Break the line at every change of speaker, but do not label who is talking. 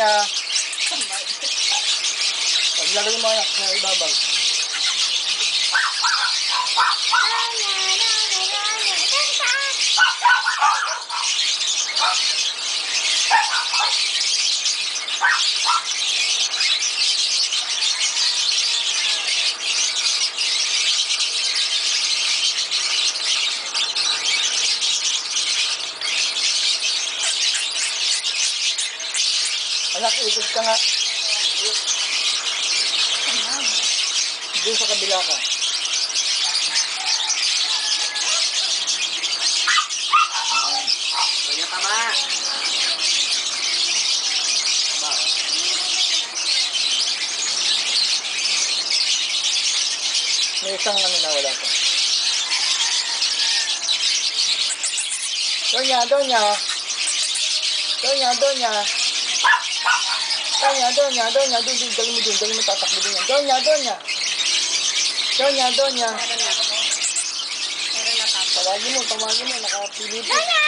Donya. Paglagay mo anak sa ibabaw. Anak, ikot ka nga. Doon sa kabila ka.
Kanya tama. Tama.
May isang ano na wala pa. Donya, Donya. Donya, Donya. Donya, Donya, Donya. Doon, doon, dali mo doon. Dali mo tatakbo doon. Donya, Donya. Donya, Donya.
Meron na. Meron na tapos.
Tawagin mo, tawagin mo. Nakapili po.
Donya!